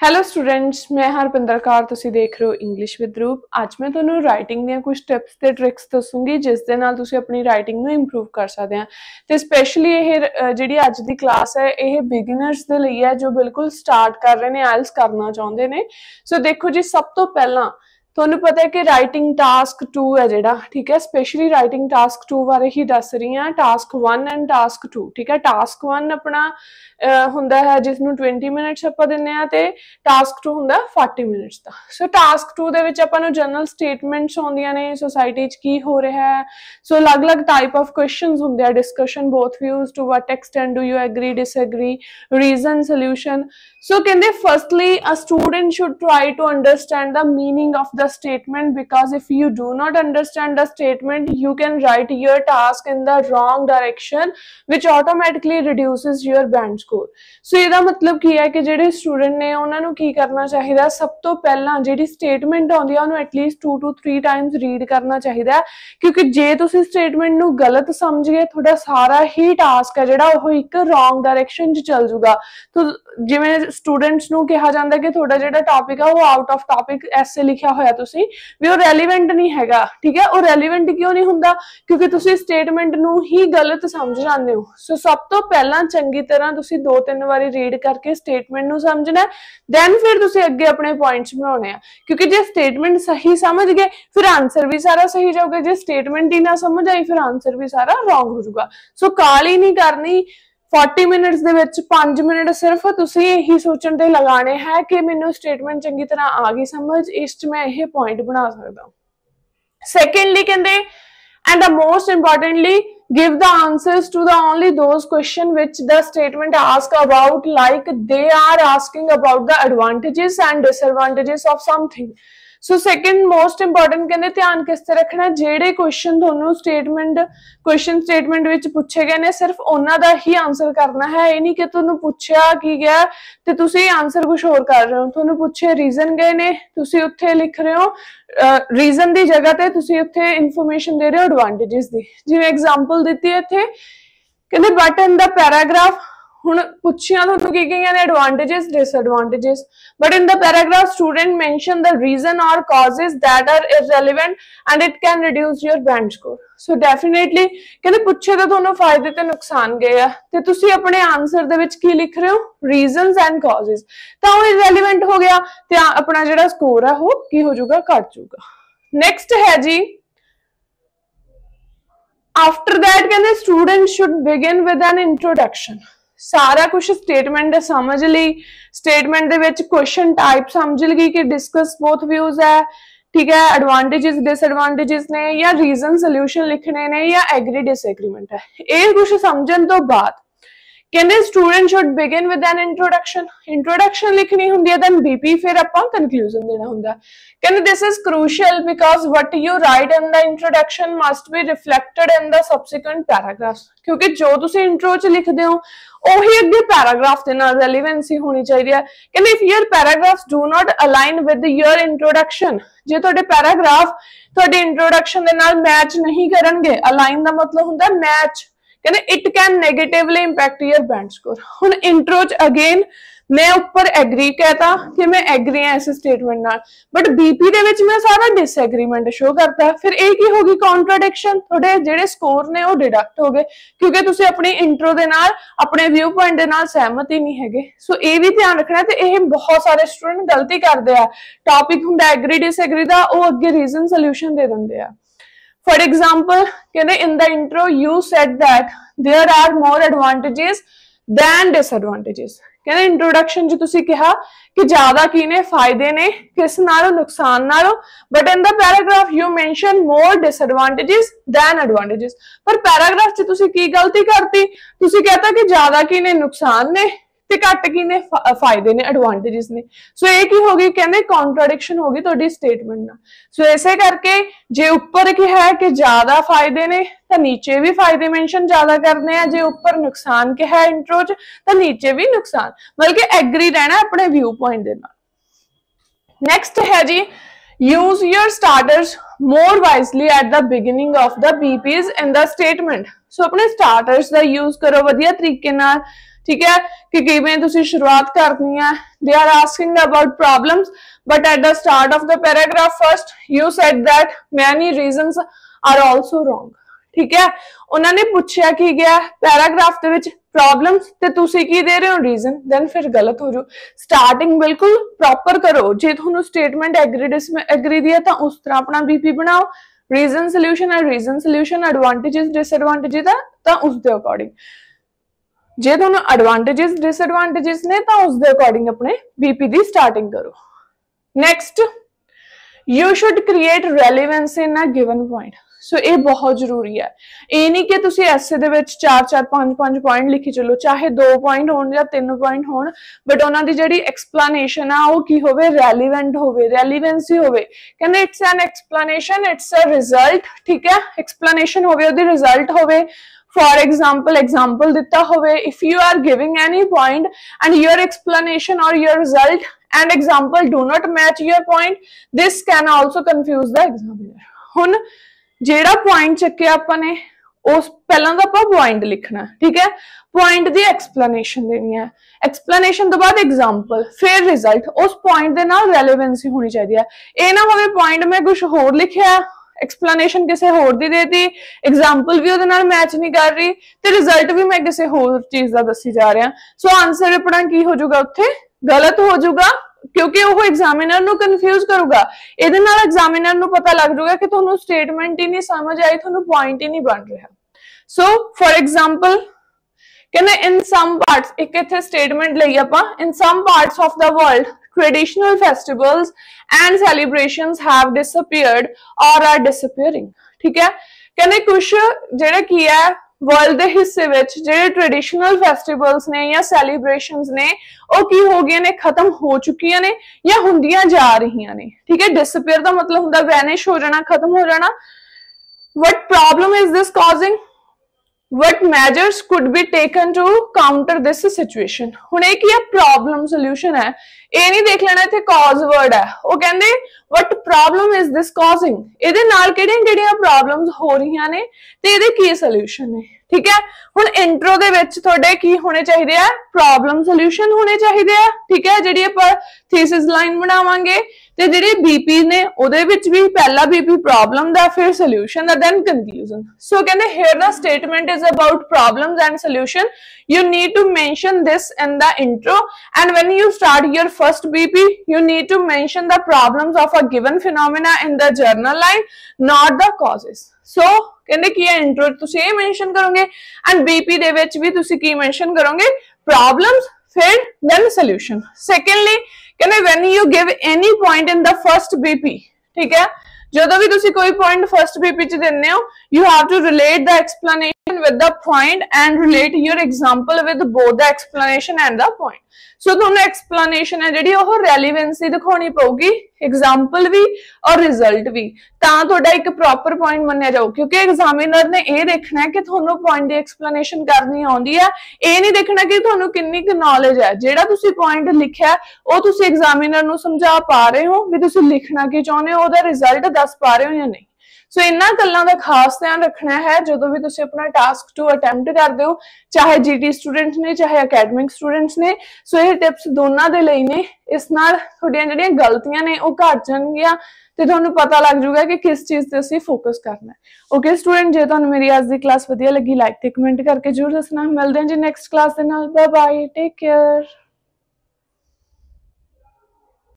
Hello students ਮੈਂ ਹਰਪਿੰਦਰ ਕੌਰ, ਤੁਸੀਂ ਦੇਖ ਰਹੇ ਹੋ ਇੰਗਲਿਸ਼ ਵਿਦ ਰੂਪ ਅੱਜ ਮੈਂ ਤੁਹਾਨੂੰ ਰਾਈਟਿੰਗ ਦੀਆਂ ਕੁਝ ਟਿਪਸ ਤੇ ਟ੍ਰਿਕਸ ਦੱਸੂੰਗੀ, ਜਿਸ ਦੇ ਨਾਲ ਤੁਸੀਂ ਆਪਣੀ ਰਾਈਟਿੰਗ ਨੂੰ ਇੰਪਰੂਵ ਕਰ ਸਕਦੇ ਆ। ਤੇ ਸਪੈਸ਼ਲੀ ਇਹ ਜਿਹੜੀ ਅੱਜ ਦੀ ਕਲਾਸ ਹੈ, ਇਹ ਬਿਗਿਨਰਸ ਦੇ ਲਈ ਹੈ, ਜੋ ਬਿਲਕੁਲ ਸਟਾਰਟ ਕਰ ਰਹੇ ਨੇ ਆਇਲਸ ਕਰਨਾ ਚਾਹੁੰਦੇ ਨੇ। ਸੋ ਦੇਖੋ ਜੀ, ਸਭ ਤੋਂ ਪਹਿਲਾਂ ਤੁਹਾਨੂੰ ਪਤਾ ਹੈ ਕਿ ਰਾਈਟਿੰਗ ਟਾਸਕ 2 ਹੈ ਜਿਹੜਾ, ਠੀਕ ਹੈ? ਸਪੈਸ਼ਲੀ ਰਾਈਟਿੰਗ ਟਾਸਕ 2 ਬਾਰੇ ਹੀ ਦੱਸ ਰਹੀ ਹਾਂ। ਟਾਸਕ 1 ਐਂਡ ਟਾਸਕ 2 ਠੀਕ ਹੈ? ਟਾਸਕ 1 ਆਪਣਾ ਹੁੰਦਾ ਹੈ ਜਿਸ ਨੂੰ 20 ਮਿੰਟਸ ਆਪਾਂ ਦਿੰਨੇ ਆ ਤੇ ਟਾਸਕ 2 ਹੁੰਦਾ 40 ਮਿੰਟਸ ਦਾ। ਸੋ ਟਾਸਕ 2 ਦੇ ਵਿੱਚ ਆਪਾਂ ਨੂੰ ਜਨਰਲ ਸਟੇਟਮੈਂਟਸ ਆਉਂਦੀਆਂ ਨੇ ਸੋਸਾਇਟੀ 'ਚ ਕੀ ਹੋ ਰਿਹਾ ਹੈ। ਸੋ ਅਲੱਗ-ਅਲੱਗ ਟਾਈਪ ਆਫ ਕੁਐਸਚਨਸ ਹੁੰਦੇ ਆ discussion both views to what extent do you agree disagree reason solution so ਕਹਿੰਦੇ firstly a student should try to understand the meaning of the the statement because if you do not understand the statement, you can write your task in the wrong direction, which automatically reduces your band score. So ਇਹਦਾ ਮਤਲਬ ਕੀ ਹੈ ਕਿ ਜਿਹੜੇ student ਨੇ, ਉਹਨਾਂ ਨੂੰ ਕੀ ਕਰਨਾ ਚਾਹੀਦਾ? ਸਭ ਤੋਂ ਪਹਿਲਾਂ ਜਿਹੜੀ ਸਟੇਟਮੈਂਟ ਆਉਂਦੀ ਆ, ਉਹਨੂੰ ਐਟਲੀਸਟ 2 ਟੂ 3 ਟਾਈਮਸ ਰੀਡ ਕਰਨਾ ਚਾਹੀਦਾ ਕਿਉਂਕਿ ਜੇ ਤੁਸੀਂ ਸਟੇਟਮੈਂਟ ਨੂੰ ਗਲਤ ਸਮਝ ਗਏ ਤੁਹਾਡਾ ਸਾਰਾ ਹੀ ਟਾਸਕ ਹੈ ਜਿਹੜਾ ਉਹ ਇੱਕ ਰੋਂਗ ਡਾਇਰੈਕਸ਼ਨ 'ਚ ਚੱਲ ਜੂਗਾ ਤਾਂ ਜਿਵੇਂ ਸਟੂਡੈਂਟਸ ਨੂੰ ਕਿਹਾ ਜਾਂਦਾ ਕਿ ਤੁਹਾਡਾ ਜਿਹੜਾ ਟਾਪਿਕ ਆ, ਉਹ ਆਊਟ ਆਫ ਟਾਪਿਕ ਐਸੇ ਲਿਖਿਆ ਹੋਇਆ ਤੁਸੀਂ, ਵੀ ਉਹ ਰੈਲੇਵੈਂਟ ਨਹੀਂ ਹੈਗਾ, ਠੀਕ ਹੈ? ਉਹ ਰੈਲੇਵੈਂਟ ਕਿਉਂ ਨਹੀਂ ਹੁੰਦਾ? ਕਿਉਂਕਿ ਤੁਸੀਂ ਸਟੇਟਮੈਂਟ ਨੂੰ ਹੀ ਗਲਤ ਸਮਝ ਜਾਂਦੇ ਹੋ। ਸੋ ਸਭ ਤੋਂ ਪਹਿਲਾਂ ਚੰਗੀ ਤਰ੍ਹਾਂ ਤੁਸੀਂ ਦੋ ਤਿੰਨ ਵਾਰੀ ਰੀਡ ਕਰਕੇ ਸਟੇਟਮੈਂਟ ਨੂੰ ਸਮਝਣਾ ਦੈਨ ਫਿਰ ਤੁਸੀਂ ਅੱਗੇ ਆਪਣੇ ਪੁਆਇੰਟਸ ਬਣਾਉਣੇ ਆ। ਕਿਉਂਕਿ ਜੇ ਸਟੇਟਮੈਂਟ ਸਹੀ ਸਮਝ ਗਏ, ਫਿਰ ਆਨਸਰ ਵੀ ਸਾਰਾ ਸਹੀ ਜਾਊਗਾ। ਜੇ ਸਟੇਟਮੈਂਟ ਹੀ ਨਾ ਸਮਝ ਆਈ, ਫਿਰ ਆਨਸਰ ਵੀ ਸਾਰਾ ਰੋਂਗ ਹੋ ਜਾਊਗਾ। ਸੋ ਕਾਲੀ ਨਹੀਂ ਕਰਨੀ 40 ਮਿੰਟਸ ਦੇ ਵਿੱਚ 5 ਮਿੰਟ ਸਿਰਫ ਤੁਸੀਂ ਇਹੀ ਸੋਚਣ ਤੇ ਲਗਾਣੇ ਹੈ ਕਿ ਮੈਨੂੰ ਸਟੇਟਮੈਂਟ ਚੰਗੀ ਤਰ੍ਹਾਂ ਆ ਗਈ ਸਮਝ ਇਸ 'ਚ ਮੈਂ ਇਹ ਪੁਆਇੰਟ ਬਣਾ ਸਕਦਾ ਸੈਕੰਡਲੀ ਕਹਿੰਦੇ and the most importantly give the answers to the only those question which the statement ask about like they are asking about the advantages and disadvantages of something so second most important ਕਹਿੰਦੇ ਧਿਆਨ ਕਿਸ ਤੇ ਰੱਖਣਾ ਜਿਹੜੇ question ਤੁਹਾਨੂੰ statement question statement ਵਿੱਚ ਪੁੱਛੇ ਗਏ ਨੇ, ਸਿਰਫ ਉਹਨਾਂ ਦਾ ਹੀ ਆਨਸਰ ਕਰਨਾ ਹੈ। ਇਹ ਨਹੀਂ ਕਿ ਤੁਹਾਨੂੰ ਪੁੱਛਿਆ ਕੀ ਗਿਆ ਤੇ ਤੁਸੀਂ ਆਨਸਰ ਕੁਝ ਹੋਰ ਕਰ ਰਹੇ ਹੋ। ਤੁਹਾਨੂੰ ਪੁੱਛੇ ਰੀਜ਼ਨ ਗਏ ਨੇ, ਤੁਸੀਂ ਉੱਥੇ ਲਿਖ ਰਹੇ ਹੋ ਰੀਜ਼ਨ ਦੀ ਜਗ੍ਹਾ ਤੇ ਤੁਸੀਂ ਉੱਥੇ ਇਨਫੋਰਮੇਸ਼ਨ ਦੇ ਰਹੇ ਹੋ ਐਡਵਾਂਟੇजेस ਦੀ। ਜਿਵੇਂ ਐਗਜ਼ਾਮਪਲ ਦਿੱਤੀ ਹੈ ਇੱਥੇ, ਕਹਿੰਦੇ ਬਟ ਇਨ ਦਾ ਪੈਰਾਗ੍ਰਾਫ ਹੁਣ ਪੁੱਛਿਆ ਤੁਹਾਨੂੰ ਕੀ ਕਹੀਆਂ ਨੇ advantages disadvantages but in the paragraph student mention the reason or causes that are irrelevant and it can reduce your band score so definitely ਕਹਿੰਦੇ ਪੁੱਛੇ ਤਾਂ ਤੁਹਾਨੂੰ ਫਾਇਦੇ ਤੇ ਨੁਕਸਾਨ ਗਏ ਆ। ਤੇ ਤੁਸੀਂ ਆਪਣੇ ਆਨਸਰ ਦੇ ਵਿੱਚ ਕੀ ਲਿਖ ਰਹੇ ਹੋ? ਰੀਜ਼ਨਸ ਐਂਡ ਕਾਜ਼ਸ ਤਾਂ ਉਹ ਇਰਰੈਲੇਵੈਂਟ ਹੋ ਗਿਆ ਤੇ ਆਪਣਾ ਜਿਹੜਾ ਸਕੋਰ ਆ ਉਹ ਕੀ ਹੋ ਜਾਊਗਾ? ਘਟ ਜਾਊਗਾ। ਨੈਕਸਟ ਹੈ ਜੀ। After that ਕਹਿੰਦੇ student should begin with an introduction ਸਾਰਾ ਕੁਝ ਸਟੇਟਮੈਂਟ ਦੇ ਸਮਝ ਲਈ ਸਟੇਟਮੈਂਟ ਦੇ ਵਿੱਚ ਕੁਐਸਚਨ ਟਾਈਪ ਸਮਝ ਲਈ ਕਿ ਡਿਸਕਸ ਬੋਥ ਵਿਊਜ਼ ਹੈ, ਠੀਕ ਹੈ ਐਡਵਾਂਟੇजेस ਡਿਸਐਡਵਾਂਟੇजेस ਨੇ ਜਾਂ ਰੀਜ਼ਨ ਸੋਲੂਸ਼ਨ ਲਿਖਣੇ ਨੇ ਜਾਂ ਐਗਰੀ ਡਿਸਐਗਰੀਮੈਂਟ ਹੈ। ਇਹ ਕੁਝ ਸਮਝਣ ਤੋਂ ਬਾਅਦ ਕਹਿੰਦੇ student should begin with an introduction introduction ਲਿਖਣੀ ਹੁੰਦੀ ਹੈ ਦੈਨ ਬੀਪੀ ਫਿਰ ਆਪਾਂ ਕਨਕਲੂਜਨ ਦੇਣਾ ਹੁੰਦਾ। ਕਹਿੰਦੇ this is crucial because what you write in the introduction must be reflected in the subsequent paragraphs ਕਿਉਂਕਿ ਜੋ ਤੁਸੀਂ ਇੰਟਰੋ ਚ ਲਿਖਦੇ ਹੋ, ਉਹੀ ਅੱਗੇ ਪੈਰਾਗ੍ਰਾਫ ਦੇ ਨਾਲ ਰੈਲੇਵੈਂਸੀ ਹੋਣੀ ਚਾਹੀਦੀ ਹੈ। ਕਹਿੰਦੇ if your paragraphs do not align with your introduction ਜੇ ਤੁਹਾਡੇ ਪੈਰਾਗ੍ਰਾਫ ਤੁਹਾਡੀ ਇੰਟਰੋਡਕਸ਼ਨ ਦੇ ਨਾਲ ਮੈਚ ਨਹੀਂ ਕਰਨਗੇ ਅਲਾਈਨ ਦਾ ਮਤਲਬ ਹੁੰਦਾ ਮੈਚ ਕਹਿੰਦੇ it can negatively impact your band score ਹੁਣ ਇੰਟਰੋ ਚ ਅਗੇਨ ਮੈਂ ਉੱਪਰ ਐਗਰੀ ਕਹਤਾ ਕਿ ਮੈਂ ਐਗਰੀ ਹਾਂ ਇਸ ਸਟੇਟਮੈਂਟ ਨਾਲ। ਬਟ ਬੀਪੀ ਦੇ ਵਿੱਚ ਮੈਂ ਸਾਰਾ ਡਿਸਐਗਰੀਮੈਂਟ ਸ਼ੋ ਕਰਤਾ। ਫਿਰ ਇਹ ਕੀ ਹੋਗੀ ਕੰਟਰਡਿਕਸ਼ਨ ਤੁਹਾਡੇ ਜਿਹੜੇ ਸਕੋਰ ਨੇ ਉਹ ਡਿਡਕਟ ਹੋ ਗਏ। ਕਿਉਂਕਿ ਤੁਸੀਂ ਆਪਣੀ ਇੰਟਰੋ ਦੇ ਨਾਲ, ਆਪਣੇ ਵਿਊ ਪੁਆਇੰਟ ਦੇ ਨਾਲ ਸਹਿਮਤ ਹੀ ਨਹੀਂ ਹੈਗੇ। ਸੋ ਇਹ ਵੀ ਧਿਆਨ ਰੱਖਣਾ ਤੇ ਇਹ ਬਹੁਤ ਸਾਰੇ ਸਟੂਡੈਂਟ ਗਲਤੀ ਕਰਦੇ ਆ। ਟਾਪਿਕ ਹੁੰਦਾ ਐਗਰੀ ਡਿਸਐਗਰੀ ਦਾ, ਉਹ ਅੱਗੇ ਰੀਜ਼ਨ ਸੋਲੂਸ਼ਨ ਦੇ ਦਿੰਦੇ ਆ। ਫॉर ਐਗਜ਼ਾਮਪਲ ਕਹਿੰਦੇ in the intro you said that there are more advantages than disadvantages ਕਹਿੰਦੇ ਇੰਟਰੋਡਕਸ਼ਨ 'ਚ ਤੁਸੀਂ ਕਿਹਾ ਕਿ ਜ਼ਿਆਦਾ ਕੀ ਨੇ, ਫਾਇਦੇ ਨੇ, ਕਿਸ ਨਾਲੋਂ, ਨੁਕਸਾਨ ਨਾਲੋਂ but in the paragraph you mention more disadvantages than advantages ਪਰ ਪੈਰਾਗ੍ਰਾਫ 'ਚ ਤੁਸੀਂ ਕੀ ਗਲਤੀ ਕਰਤੀ? ਤੁਸੀਂ ਕਹਤਾ ਕਿ ਜ਼ਿਆਦਾ ਕੀ ਨੇ, ਨੁਕਸਾਨ ਨੇ। ਤੇ ਘੱਟ ਕੀ ਨੇ ਫਾਇਦੇ ਨੇ ਐਡਵਾਂਟੇजेस ਨੇ ਸੋ ਇਹ ਕੀ ਹੋ ਗਈ ਕਹਿੰਦੇ ਕੰਟਰਡਿਕਸ਼ਨ ਹੋ ਗਈ ਤੁਹਾਡੀ ਸਟੇਟਮੈਂਟ ਨਾਲ ਸੋ ਐਸੇ ਕਰਕੇ ਜੇ ਉੱਪਰ ਕੀ ਹੈ ਕਿ ਜ਼ਿਆਦਾ ਫਾਇਦੇ ਨੇ ਤਾਂ ਨੀਚੇ ਵੀ ਫਾਇਦੇ ਮੈਂਸ਼ਨ ਜ਼ਿਆਦਾ ਕਰਨੇ ਆ ਜੇ ਉੱਪਰ ਨੁਕਸਾਨ ਕੀ ਹੈ ਇੰਟਰੋ 'ਚ ਤਾਂ ਨੀਚੇ ਵੀ ਨੁਕਸਾਨ ਬਲਕਿ ਐਗਰੀ ਰਹਿਣਾ ਆਪਣੇ ਵਿਊ ਪੁਆਇੰਟ ਦੇ ਨਾਲ ਨੈਕਸਟ ਹੈ ਜੀ use your starters more wisely at the beginning of the BPs in the statement ਸੋ ਆਪਣੇ ਸਟਾਰਟਰਸ ਦਾ ਯੂਜ਼ ਕਰੋ ਵਧੀਆ ਤਰੀਕੇ ਨਾਲ ਠੀਕ ਹੈ ਕਿ ਕਿਵੇਂ ਤੁਸੀਂ ਸ਼ੁਰੂਆਤ ਕਰਨੀ ਹੈ? They are asking about problems, but at the start of the paragraph first, you said that many reasons are also wrong. ਠੀਕ ਹੈ? ਉਹਨਾਂ ਨੇ ਪੁੱਛਿਆ ਕੀ ਗਿਆ? ਪੈਰਾਗ੍ਰਾਫ ਦੇ ਵਿੱਚ ਪ੍ਰੋਬਲਮਸ ਤੇ ਤੁਸੀਂ ਕੀ ਦੇ ਰਹੇ ਹੋ? ਰੀਜ਼ਨ ਦੈਨ ਫਿਰ ਗਲਤ ਹੋ ਜੂ ਸਟਾਰਟਿੰਗ ਬਿਲਕੁਲ ਪ੍ਰੋਪਰ ਕਰੋ। ਜੇ ਤੁਹਾਨੂੰ ਸਟੇਟਮੈਂਟ ਐਗਰੀਡਿਸ ਮੈਂ ਐਗਰੀ ਦਿਆ ਤਾਂ ਉਸ ਤਰ੍ਹਾਂ ਆਪਣਾ ਬੀਪੀ ਬਣਾਓ। Reason solution and reason solution advantages disadvantages ਤਾਂ ਉਸ ਦੇ ਅਕੋਰਡਿੰਗ ਜੇ ਤੁਹਾਨੂੰ ਐਡਵਾਂਟੇजेस ਡਿਸਐਡਵਾਂਟੇजेस ਨੇ, ਤਾਂ ਉਸ ਦੇ ਅਕੋਰਡਿੰਗ ਆਪਣੇ ਬੀਪੀ ਦੀ ਸਟਾਰਟਿੰਗ ਕਰੋ। Next you should create relevance in a given point so ਇਹ ਬਹੁਤ ਜ਼ਰੂਰੀ ਹੈ। ਇਹ ਨਹੀਂ ਕਿ ਤੁਸੀਂ ਐਸੇ ਦੇ ਵਿੱਚ 4 4 5 5 ਪੁਆਇੰਟ ਲਿਖੀ ਚੱਲੋ, ਚਾਹੇ ਦੋ ਪੁਆਇੰਟ ਹੋਣ ਜਾਂ ਤਿੰਨ ਪੁਆਇੰਟ ਹੋਣ ਬਟ ਉਹਨਾਂ ਦੀ ਜਿਹੜੀ ਐਕਸਪਲੇਨੇਸ਼ਨ ਆ, ਉਹ ਕੀ ਹੋਵੇ? ਰੈਲੇਵੈਂਟ ਹੋਵੇ ਰੈਲੇਵੈਂਸੀ ਹੋਵੇ। ਕਹਿੰਦੇ it's an explanation it's a result ਠੀਕ ਹੈ? ਐਕਸਪਲੇਨੇਸ਼ਨ ਹੋਵੇ, ਉਹਦੀ ਰਿਜ਼ਲਟ ਹੋਵੇ। for example example ਦਿੱਤਾ ਹੋਵੇ if you are giving any point and your explanation or your result and example do not match your point this can also confuse the examiner ਹੁਣ ਜਿਹੜਾ point ਚੱਕਿਆ ਆਪਾਂ ਨੇ ਉਸ ਪਹਿਲਾਂ ਤਾਂ ਆਪਾਂ ਪੁਆਇੰਟ ਲਿਖਣਾ ਠੀਕ ਹੈ ਪੁਆਇੰਟ ਦੀ ਐਕਸਪਲੇਨੇਸ਼ਨ ਦੇਣੀ ਹੈ ਐਕਸਪਲੇਨੇਸ਼ਨ ਤੋਂ ਬਾਅਦ ਐਗਜ਼ਾਮਪਲ ਫਿਰ ਰਿਜ਼ਲਟ ਉਸ ਪੁਆਇੰਟ ਦੇ ਨਾਲ ਰੈਲੇਵੈਂਸੀ ਹੋਣੀ ਚਾਹੀਦੀ ਹੈ ਇਹ ਨਾ ਹੋਵੇ ਪੁਆਇੰਟ ਮੈਂ ਕੁਝ ਹੋਰ ਲਿਖਿਆ ਐਕਸਪਲੇਨੇਸ਼ਨ ਕਿਸੇ ਹੋਰ ਦੀ ਦੇਤੀ ਐਗਜ਼ਾਮਪਲ ਵੀ ਉਹਦੇ ਨਾਲ ਮੈਚ ਨਹੀਂ ਕਰ ਰਹੀ ਤੇ ਰਿਜ਼ਲਟ ਵੀ ਮੈਂ ਕਿਸੇ ਹੋਰ ਚੀਜ਼ ਦਾ ਦੱਸੀ ਜਾ ਰਿਹਾ। ਸੋ ਆਨਸਰ ਆਪਣਾ ਕੀ ਹੋ ਜਾਊਗਾ ਉੱਥੇ? ਗਲਤ ਹੋ ਜਾਊਗਾ, ਕਿਉਂਕਿ ਉਹ ਐਗਜ਼ਾਮੀਨਰ ਨੂੰ ਕਨਫਿਊਜ਼ ਕਰੂਗਾ। ਇਹਦੇ ਨਾਲ ਐਗਜ਼ਾਮੀਨਰ ਨੂੰ ਪਤਾ ਲੱਗ ਜਾਊਗਾ ਕਿ ਤੁਹਾਨੂੰ ਸਟੇਟਮੈਂਟ ਹੀ ਨਹੀਂ ਸਮਝ ਆਈ, ਤੁਹਾਨੂੰ ਪੁਆਇੰਟ ਹੀ ਨਹੀਂ ਬਣ ਰਿਹਾ। ਸੋ ਫੋਰ ਐਗਜ਼ਾਮਪਲ ਕਹਿੰਦੇ ਇਨ ਸਮ ਪਾਰਟਸ ਇੱਕ ਇੱਥੇ ਸਟੇਟਮੈਂਟ ਲਈ ਆਪਾਂ in some parts of the world traditional festivals and celebrations have disappeared or are disappearing. ਠੀਕ ਹੈ ਕਹਿੰਦੇ ਕੁਝ ਜਿਹੜਾ ਕੀ ਹੈ ਵਰਲਡ ਦੇ ਹਿੱਸੇ ਵਿੱਚ ਜਿਹੜੇ ਟ੍ਰੈਡੀਸ਼ਨਲ ਫੈਸਟੀਵਲਸ ਨੇ ਜਾਂ ਸੈਲੀਬ੍ਰੇਸ਼ਨਸ ਨੇ ਉਹ ਕੀ ਹੋ ਗਏ ਨੇ ਖਤਮ ਹੋ ਚੁੱਕੀਆਂ ਨੇ ਜਾਂ ਹੁੰਦੀਆਂ ਜਾ ਰਹੀਆਂ ਨੇ ਠੀਕ ਹੈ ਡਿਸਅਪੀਅਰ ਦਾ ਮਤਲਬ ਹੁੰਦਾ ਵੈਨਿਸ਼ ਹੋ ਜਾਣਾ ਖਤਮ ਹੋ ਜਾਣਾ what problem is this causing? What measures could be taken to counter this situation? ਹੁਣ ਇਹ ਕੀ ਹੈ? ਪ੍ਰੋਬਲਮ ਸੋਲੂਸ਼ਨ ਹੈ। ਇਹ ਨਹੀਂ ਦੇਖ ਲੈਣਾ ਇੱਥੇ ਕਾਜ਼ ਵਰਡ ਹੈ। ਉਹ ਕਹਿੰਦੇ, what problem is this causing? ਇਹਦੇ ਨਾਲ ਕਿਹੜੀਆਂ ਕਿਹੜੀਆਂ ਪ੍ਰੋਬਲਮਸ ਹੋ ਰਹੀਆਂ ਨੇ? ਤੇ ਇਹਦੇ ਕੀ ਸੋਲੂਸ਼ਨ ਨੇ? ਠੀਕ ਹੈ? ਹੁਣ ਇੰਟਰੋ ਦੇ ਵਿੱਚ ਤੁਹਾਡੇ ਕੀ ਹੋਣੇ ਚਾਹੀਦੇ ਆ? ਪ੍ਰੋਬਲਮ ਸੋਲੂਸ਼ਨ ਹੋਣੇ ਚਾਹੀਦੇ ਆ। ਠੀਕ ਹੈ? ਜਿਹੜੀ ਆਪਾਂ ਥੀਸਿਸ ਲਾਈਨ ਬਣਾਵਾਂਗੇ। ਤੇ ਜਿਹੜੇ ਬੀਪੀ ਨੇ ਉਹਦੇ ਵਿੱਚ ਵੀ ਪਹਿਲਾ ਬੀਪੀ ਪ੍ਰੋਬਲਮ ਦਾ ਫਿਰ ਸੋਲੂਸ਼ਨ ਦਾ ਦੈਨ ਕਨਕਲੂਜਨ ਸੋ ਕਹਿੰਦੇ here the statement is about problems and solution you need to mention this in the intro and when you start your first bp you need to mention the problems of a given phenomena in the journal line not the causes so ਕਹਿੰਦੇ ਕੀ ਹੈ intro ਤੁਸੀਂ ਇਹ mention ਕਰੋਗੇ and BP ਦੇ ਵਿੱਚ ਵੀ ਤੁਸੀਂ ਕੀ ਮੈਂਸ਼ਨ ਕਰੋਗੇ ਪ੍ਰੋਬਲਮਸ ਫਿਰ ਦੈਨ ਸੋਲੂਸ਼ਨ ਸੈਕੰਡਲੀ ਕਹਿੰਦੇ when you give any point in the first BP ਠੀਕ ਹੈ? ਜਦੋਂ ਵੀ ਤੁਸੀਂ ਕੋਈ ਪੁਆਇੰਟ ਫਰਸਟ ਬੀਪੀ ਚ ਦਿੰਦੇ ਹੋ you have to relate the explanation with the point and relate your example with both the explanation and the point so ਤੁਹਾਨੂੰ explanation ਹੈ ਜਿਹੜੀ ਉਹ ਰੈਲੇਵੈਂਸੀ ਦਿਖਾਉਣੀ ਪਊਗੀ ਐਗਜ਼ਾਮਪਲ ਵੀ ਔਰ ਰਿਜ਼ਲਟ ਵੀ। ਤਾਂ ਤੁਹਾਡਾ ਇੱਕ ਪ੍ਰੋਪਰ ਪੁਆਇੰਟ ਮੰਨਿਆ ਜਾਊ, ਕਿਉਂਕਿ ਐਗਜ਼ਾਮੀਨਰ ਨੇ ਇਹ ਦੇਖਣਾ ਹੈ ਕਿ ਤੁਹਾਨੂੰ ਪੁਆਇੰਟ ਦੀ ਐਕਸਪਲੇਨੇਸ਼ਨ ਕਰਨੀ ਆਉਂਦੀ ਹੈ। ਇਹ ਨਹੀਂ ਦੇਖਣਾ ਕਿ ਤੁਹਾਨੂੰ ਕਿੰਨੀ ਕੁ ਨੌਲੇਜ ਹੈ। ਜਿਹੜਾ ਤੁਸੀਂ ਪੁਆਇੰਟ ਲਿਖਿਆ, ਉਹ ਤੁਸੀਂ ਐਗਜ਼ਾਮੀਨਰ ਨੂੰ ਸਮਝਾ ਪਾ ਰਹੇ ਹੋ ਵੀ ਤੁਸੀਂ ਲਿਖਣਾ ਕੀ ਚਾਹੁੰਦੇ ਹੋ, ਉਹਦਾ ਰਿਜ਼ਲਟ ਦੱਸ ਪਾ ਰਹੇ ਹੋ ਜਾਂ ਨਹੀਂ। ਸੋ ਇਹਨਾਂ ਗੱਲਾਂ ਦਾ ਖਾਸ ਧਿਆਨ ਰੱਖਣਾ ਹੈ, ਜਦੋਂ ਵੀ ਤੁਸੀਂ ਆਪਣਾ ਟਾਸਕ ਟੂ ਅਟੈਂਪਟ ਕਰਦੇ ਹੋ, ਚਾਹੇ ਜੀਟੀ ਸਟੂਡੈਂਟਸ ਨੇ, ਚਾਹੇ ਅਕੈਡਮਿਕ ਸਟੂਡੈਂਟਸ ਨੇ ਸੋ ਇਹ ਟਿਪਸ ਦੋਨਾਂ ਦੇ ਲਈ ਨੇ। ਇਸ ਨਾਲ ਤੁਹਾਡੀਆਂ ਜਿਹੜੀਆਂ ਗਲਤੀਆਂ ਨੇ, ਉਹ ਘਟ ਜਾਣਗੀਆਂ ਤੇ ਤੁਹਾਨੂੰ ਪਤਾ ਲੱਗ ਜਾਊਗਾ ਕਿ ਕਿਸ ਚੀਜ਼ ਤੇ ਅਸੀਂ ਫੋਕਸ ਕਰਨਾ ਹੈ। ਓਕੇ ਸਟੂਡੈਂਟ ਜੇ ਤੁਹਾਨੂੰ ਮੇਰੀ ਅੱਜ ਦੀ ਕਲਾਸ ਵਧੀਆ ਲੱਗੀ ਲਾਈਕ ਤੇ ਕਮੈਂਟ ਕਰਕੇ ਜਰੂਰ ਦੱਸਣਾ। ਮਿਲਦੇ ਹਾਂ ਜੀ ਨੈਕਸਟ ਕਲਾਸ ਦੇ ਨਾਲ। Bye bye take care